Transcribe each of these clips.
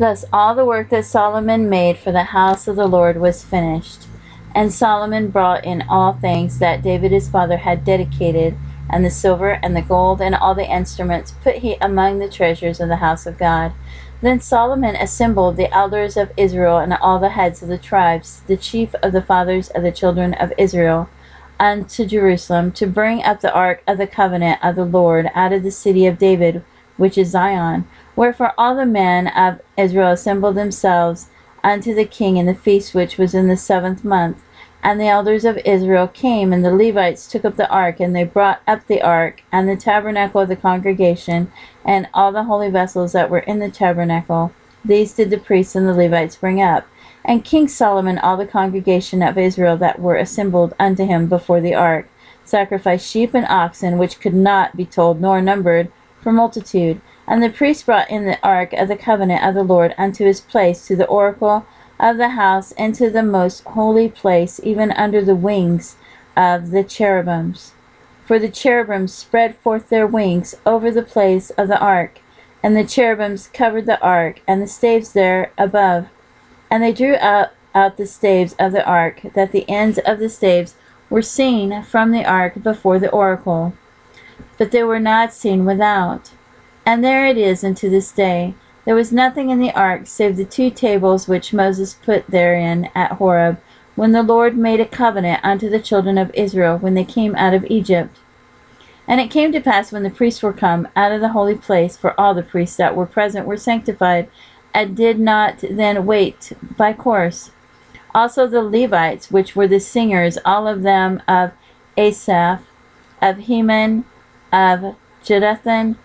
Thus all the work that Solomon made for the house of the Lord was finished. And Solomon brought in all things that David his father had dedicated, and the silver and the gold and all the instruments put he among the treasures of the house of God. Then Solomon assembled the elders of Israel and all the heads of the tribes, the chief of the fathers of the children of Israel, unto Jerusalem, to bring up the ark of the covenant of the Lord out of the city of David, which is Zion. Wherefore all the men of Israel assembled themselves unto the king in the feast which was in the seventh month. And the elders of Israel came, and the Levites took up the ark, and they brought up the ark, and the tabernacle of the congregation, and all the holy vessels that were in the tabernacle. These did the priests and the Levites bring up. And King Solomon, all the congregation of Israel that were assembled unto him before the ark, sacrificed sheep and oxen, which could not be told nor numbered, for multitude. And the priests brought in the ark of the covenant of the Lord unto his place to the oracle of the house into the most holy place, even under the wings of the cherubims. For the cherubims spread forth their wings over the place of the ark, and the cherubims covered the ark, and the staves there above. And they drew out, out the staves of the ark, that the ends of the staves were seen from the ark before the oracle, but they were not seen without. And there it is unto this day. There was nothing in the ark save the two tables which Moses put therein at Horeb, when the Lord made a covenant unto the children of Israel when they came out of Egypt. And it came to pass when the priests were come out of the holy place, for all the priests that were present were sanctified, and did not then wait by course. Also the Levites, which were the singers, all of them of Asaph, of Heman, of Jeduthun,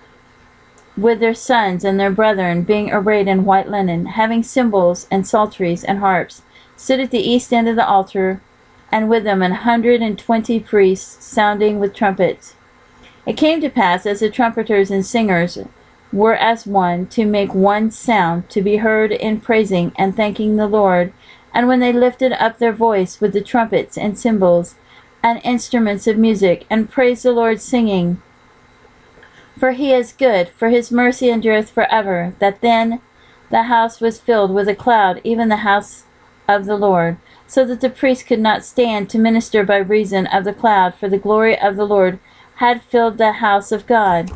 with their sons and their brethren, being arrayed in white linen, having cymbals and psalteries and harps, stood at the east end of the altar, and with them an hundred and twenty priests sounding with trumpets. It came to pass, as the trumpeters and singers were as one, to make one sound, to be heard in praising and thanking the Lord, and when they lifted up their voice with the trumpets and cymbals and instruments of music, and praised the Lord, singing, for he is good, for his mercy endureth for ever. That then the house was filled with a cloud, even the house of the Lord, so that the priest could not stand to minister by reason of the cloud, for the glory of the Lord had filled the house of God.